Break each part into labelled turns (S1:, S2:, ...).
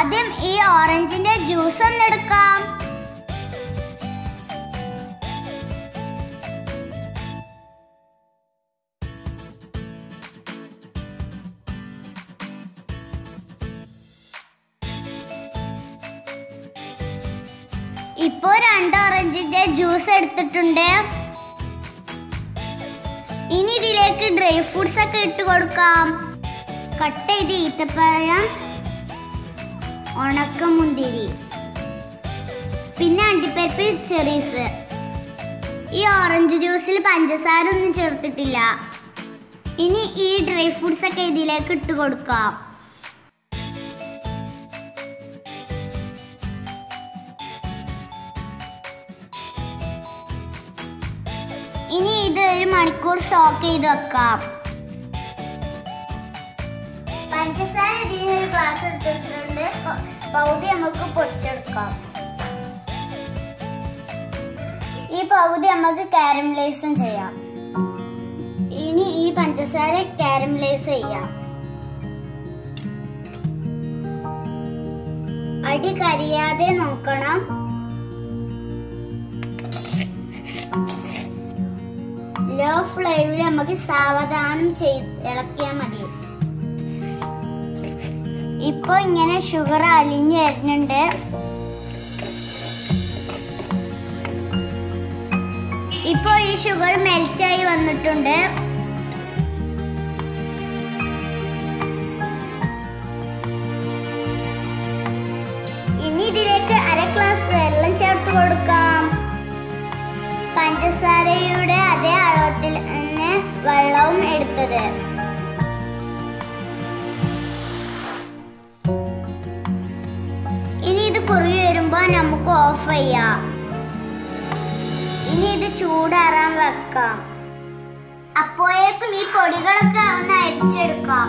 S1: ആദ്യം ഈ ഓറഞ്ചിന്റെ ജ്യൂസ് ഒന്ന് എടുക്കാം. ഇപ്പോ രണ്ട് ഓറഞ്ചിന്റെ ജ്യൂസ് എടുത്തിട്ടുണ്ട്. ഇനി ഇതിലേക്ക് ഡ്രൈ ഫ്രൂട്ട്സ് ഒക്കെ ഇട്ട് കൊടുക്കാം. കട്ട് ചെയ്ത് ഈത്തപ്പഴം ഉണക്കമുന്തിരി. പിന്നെ അണ്ടിപ്പരിപ്പിൽ ചെറീസ്. ഈ ഓറഞ്ച് ജ്യൂസിൽ പഞ്ചസാര ഒന്നും ചേർത്തിട്ടില്ല. ഇനി ഈ ഡ്രൈ ഫ്രൂട്ട്സ് ഒക്കെ ഇതിലേക്ക് ഇട്ട് കൊടുക്കാം. ഇനി ഇത് ഒരു മണിക്കൂർ സോക്ക് ചെയ്ത് വെക്കാം. പഞ്ചസാര രീതിയിൽ ഒരു ഗ്ലാസ് എടുത്തിട്ടുണ്ട്. പൗതി നമുക്ക് പൊടിച്ചെടുക്കാം. ഈ പകുതി നമുക്ക് കാരമലൈസും ചെയ്യാം. ഇനി ഈ പഞ്ചസാര കാരമലൈസ് ചെയ്യാം. അടി കരിയാതെ നോക്കണം. ലോ ഫ്ലെയിമിൽ നമുക്ക് സാവധാനം ചെയ്ത് ഇളക്കിയാൽ മതി. ഇപ്പൊ ഇങ്ങനെ ഷുഗർ അലിഞ്ഞു വരുന്നുണ്ട്. ഇപ്പൊ ഈ ഷുഗർ മെൽറ്റായി വന്നിട്ടുണ്ട്. ചെയ്യാം. ഇനി ഇത് ചൂടാറാൻ വെക്കാം. അപ്പോഴേക്കും ഈ പൊടികളൊക്കെ ഒന്ന് അരിച്ചെടുക്കാം.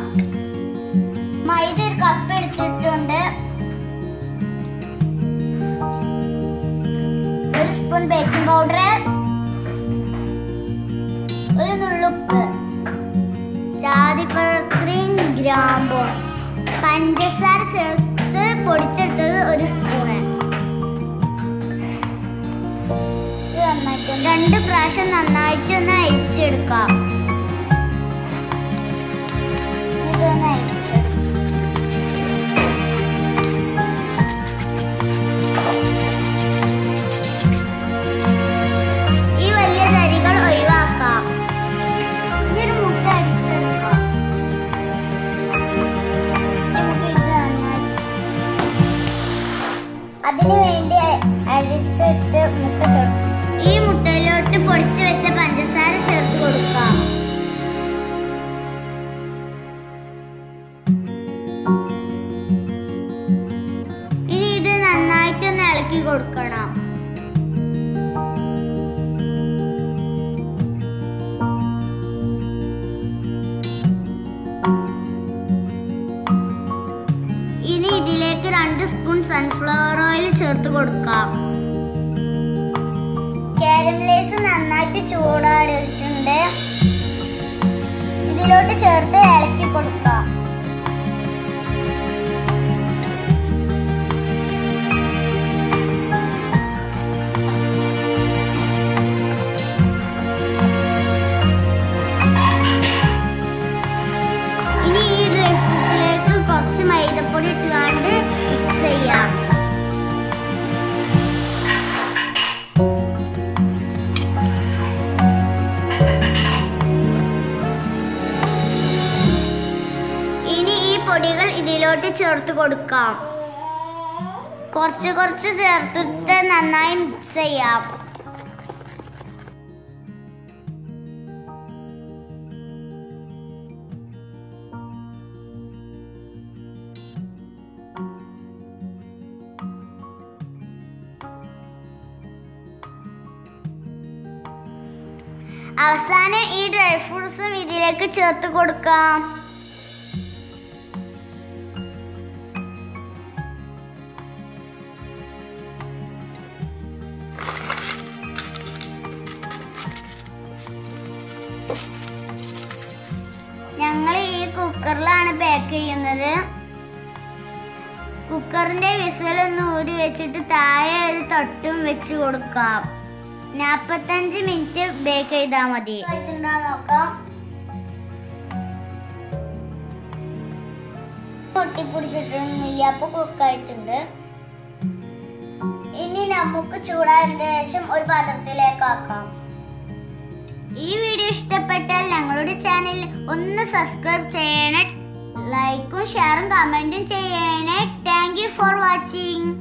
S1: മൈദ ഒരു കപ്പ് എടുത്തിട്ടുണ്ട്. ഒരു സ്പൂൺ ബേക്കിംഗ് പൗഡർ ഒരു നുള്ളുപ്പ് ജാതിപത്രിയും ഗ്രാമ്പും. പഞ്ചസാര ചേർത്ത് പൊടിച്ചെടുത്തത് രണ്ട് പ്രാവശ്യം നന്നായിട്ട് ഒന്ന് അരിച്ചെടുക്കാം. ഈ വലിയ തരികൾ ഒഴിവാക്കാം. മുട്ട അതിനു വേണ്ടി അരിച്ചു മുട്ട ചേർക്കും. ഈ മുട്ടയിലോട്ട് കൊടുക്കണം. ഇനി ഇതിലേക്ക് രണ്ട് സ്പൂൺ സൺഫ്ലവർ ഓയിൽ ചേർത്ത് കൊടുക്കാം. കാരമലൈസ് നന്നായിട്ട് ചൂടാടിയിട്ടുണ്ട് ഇതിലോട്ട് ചേർത്ത് ഇളക്കി കൊടുക്കാം. ഇനി ഈ പൊടികൾ ഇതിലോട്ട് ചേർത്ത് കൊടുക്കാം. കുറച്ച് കുറച്ച് ചേർത്തിട്ട് നന്നായി മിക്സ് ചെയ്യാം. അവസാനം ഈ ഡ്രൈ ഫ്രൂട്ട്സും ഇതിലേക്ക് ചേർത്ത് കൊടുക്കാം. ഞങ്ങൾ ഈ കുക്കറിലാണ് ബേക്ക് ചെയ്യുന്നത്. കുക്കറിന്റെ വിസലൊന്ന് ഊരി വെച്ചിട്ട് താഴെ ഒരു തൊട്ടും വെച്ച് കൊടുക്കാം. നാപ്പത്തഞ്ച് മിനിറ്റ് ബേക്ക് ചെയ്താൽ മതി. നോക്കാം പൊട്ടിപ്പൊടിച്ചിട്ടുണ്ട് നെയ്യാപ്പ് കുക്കായിട്ടുണ്ട് ഇനി നമുക്ക് ചൂടായതിനു ശേഷം ഒരു പാത്രത്തിലേക്ക് ആക്കാം. ഈ വീഡിയോ ഇഷ്ടപ്പെട്ടാൽ ഞങ്ങളുടെ ചാനൽ ഒന്ന് സബ്സ്ക്രൈബ് ചെയ്യണേ. ലൈക്കും ഷെയറും കമന്റും ചെയ്യണേ. Thank for watching